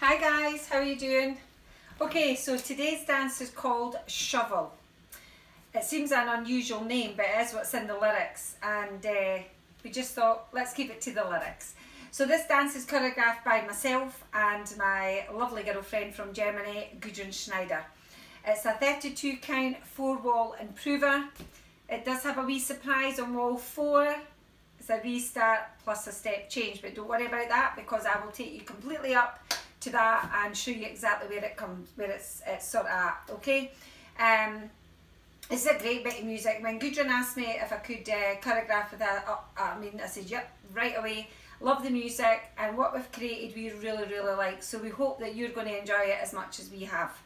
Hi guys, how are you doing? Okay, so today's dance is called Shovel. It seems an unusual name, but it is what's in the lyrics, and uh, we just thought, let's keep it to the lyrics. So this dance is choreographed by myself and my lovely girlfriend from Germany, Gudrun Schneider. It's a 32 count, four wall improver. It does have a wee surprise on wall four. It's a restart plus a step change, but don't worry about that because I will take you completely up to that and show you exactly where it comes, where it's, it's sort of at, okay? Um, it's a great bit of music. When Gudrun asked me if I could uh, choreograph with that, uh, I mean, I said, yep, right away. Love the music and what we've created we really, really like. So we hope that you're going to enjoy it as much as we have.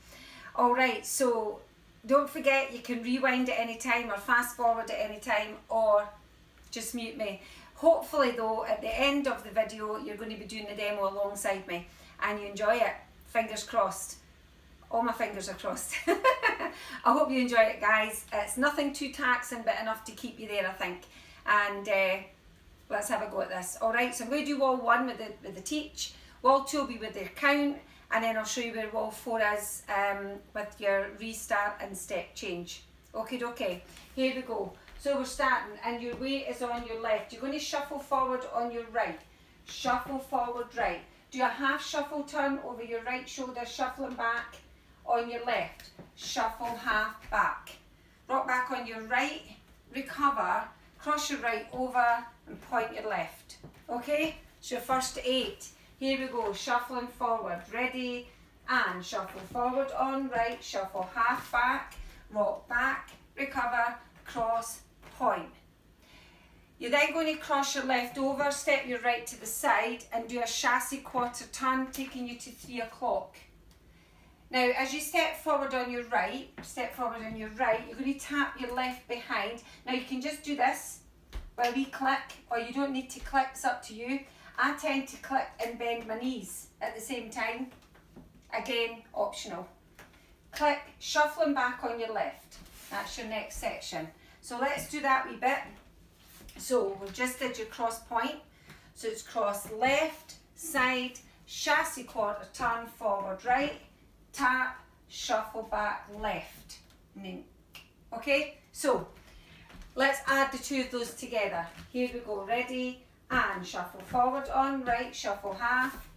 Alright, so don't forget you can rewind at any time or fast forward at any time or just mute me. Hopefully though, at the end of the video, you're going to be doing the demo alongside me and you enjoy it. Fingers crossed. All my fingers are crossed. I hope you enjoy it guys. It's nothing too taxing but enough to keep you there I think. And uh, let's have a go at this. Alright, so I'm going to do wall one with the, with the teach. Wall two will be with the count and then I'll show you where wall four is um, with your restart and step change. Okay, okay. Here we go. So we're starting and your weight is on your left. You're going to shuffle forward on your right. Shuffle forward right. Do a half shuffle turn over your right shoulder, shuffling back on your left. Shuffle half back. Rock back on your right, recover, cross your right over and point your left. Okay? So your first eight. Here we go, shuffling forward. Ready? And shuffle forward on right, shuffle half back, rock back, recover, cross, point. You're then going to cross your left over, step your right to the side and do a chassé quarter turn, taking you to three o'clock. Now, as you step forward on your right, step forward on your right, you're going to tap your left behind. Now, you can just do this while we click, or you don't need to click, it's up to you. I tend to click and bend my knees at the same time. Again, optional. Click, shuffling back on your left. That's your next section. So let's do that wee bit. So we just did your cross point. So it's cross left, side, chassé quarter, turn forward right, tap, shuffle back left. Okay, so let's add the two of those together. Here we go, ready, and shuffle forward on right, shuffle half,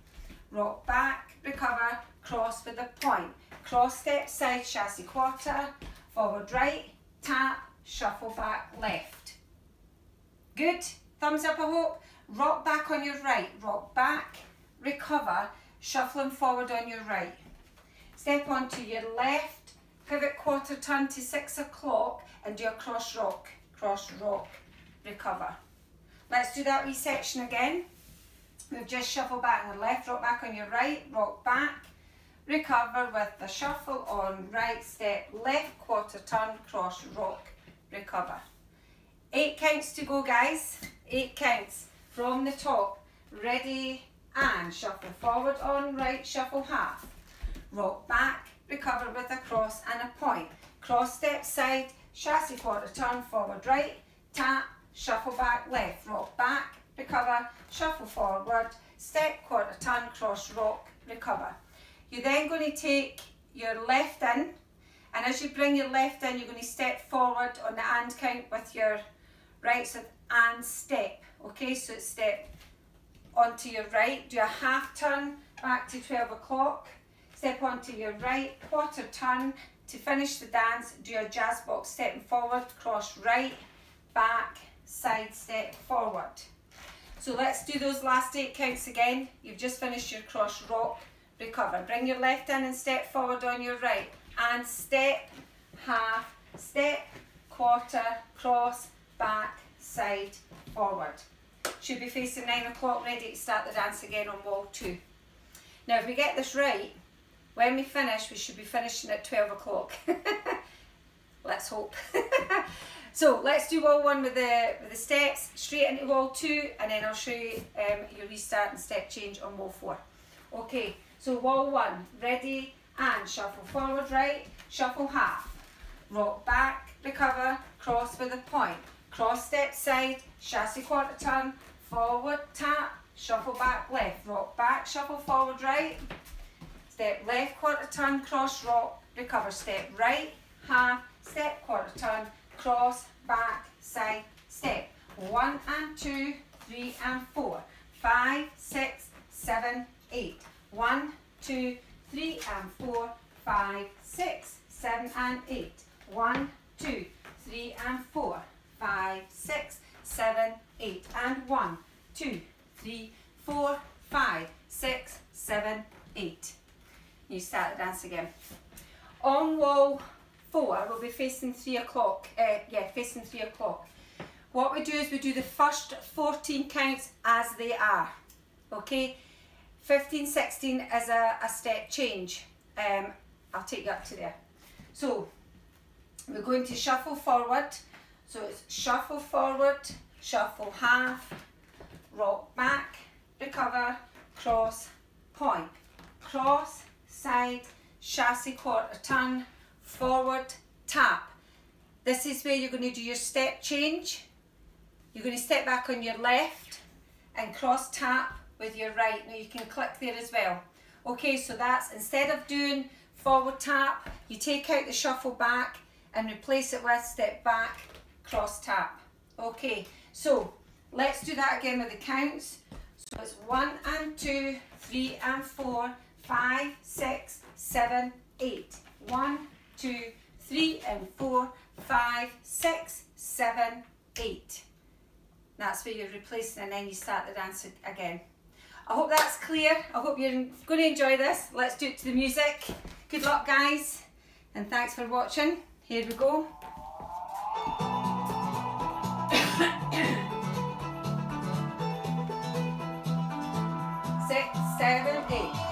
rock back, recover, cross with a point. Cross step side, chassé quarter, forward right, tap, shuffle back left. Good, thumbs up I hope. Rock back on your right, rock back, recover, shuffling forward on your right. Step onto your left, pivot quarter turn to six o'clock and do a cross rock, cross rock, recover. Let's do that wee section again. We've just shuffled back on the left, rock back on your right, rock back, recover with the shuffle on right. Step, left. Quarter turn, cross rock, recover. Eight counts to go guys, eight counts from the top. Ready and shuffle forward on right, shuffle half. Rock back, recover with a cross and a point. Cross step side, chassé quarter turn, forward right, tap, shuffle back left, rock back, recover, shuffle forward, step quarter turn, cross rock, recover. You're then going to take your left in and as you bring your left in you're going to step forward on the and count with your right so and step okay so it's step onto your right do a half turn back to 12 o'clock step onto your right quarter turn to finish the dance do a jazz box stepping forward cross right back side step forward. So let's do those last eight counts again. You've just finished your cross rock, recover. Bring your left in and step forward on your right. And step, half, step, quarter, cross, back, side, forward. Should be facing nine o'clock, ready to start the dance again on wall two. Now if we get this right, when we finish, we should be finishing at 12 o'clock. Let's hope. So let's do wall one with the, with the steps, straight into wall two, and then I'll show you um, your restart and step change on wall four. Okay, so wall one, ready, and shuffle forward right, shuffle half, rock back, recover, cross with a point, cross step side, chassé quarter turn, forward, tap, shuffle back left, rock back, shuffle forward right, step left quarter turn, cross, rock, recover, step right, half, step, quarter turn, cross, back, side, step. One and two, three and four, five, six, seven, eight. One, two, three and four, five, six, seven and eight. One, two, three and four, five, six, seven, eight. And one, two, three, four, five, six, seven, eight. You start the dance again. On wall four, we'll be facing three o'clock. Uh, yeah, facing three o'clock. What we do is we do the first 14 counts as they are. Okay, 15, 16 is a, a step change. Um, I'll take you up to there. So, we're going to shuffle forward. So it's shuffle forward, shuffle half, rock back, recover, cross, point, cross, side, chassé quarter turn, forward, tap. This is where you're going to do your step change. You're going to step back on your left and cross tap with your right. Now you can click there as well. Okay, so that's instead of doing forward tap, you take out the shuffle back and replace it with step back, cross tap. Okay, so let's do that again with the counts. So it's one and two, three and four, five, six, seven, eight. One, two, three and four, five, six, seven, eight. That's where you're replacing and then you start the dance again. I hope that's clear. I hope you're going to enjoy this. Let's do it to the music. Good luck guys and thanks for watching. Here we go. Seven, eight.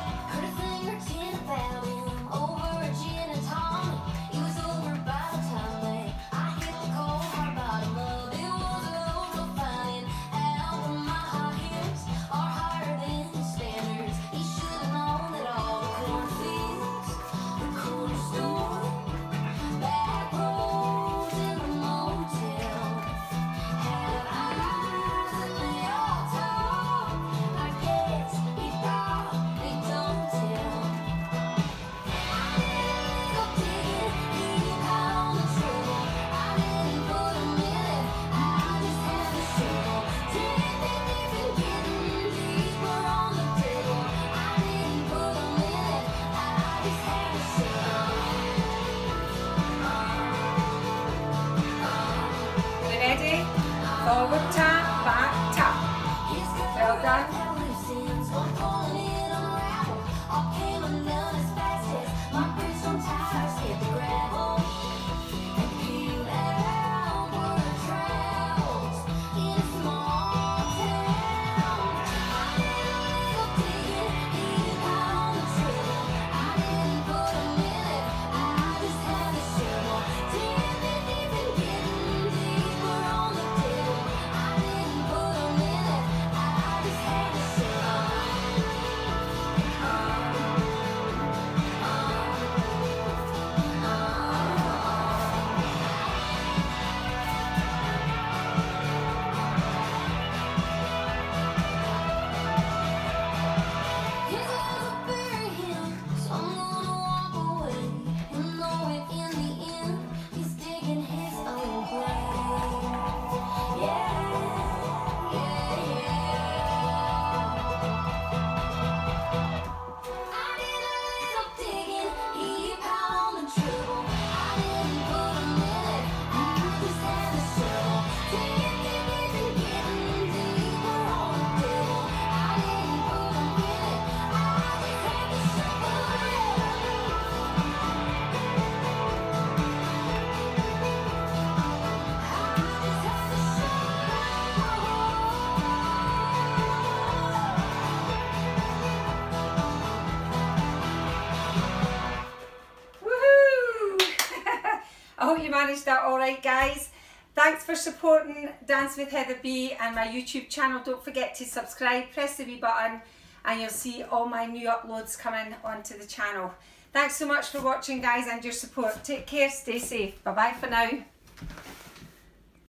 Managed that all right, guys. Thanks for supporting Dance with Heather B and my YouTube channel. Don't forget to subscribe, press the wee button and you'll see all my new uploads coming onto the channel. Thanks so much for watching guys and your support. Take care, stay safe. Bye bye for now.